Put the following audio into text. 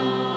Oh.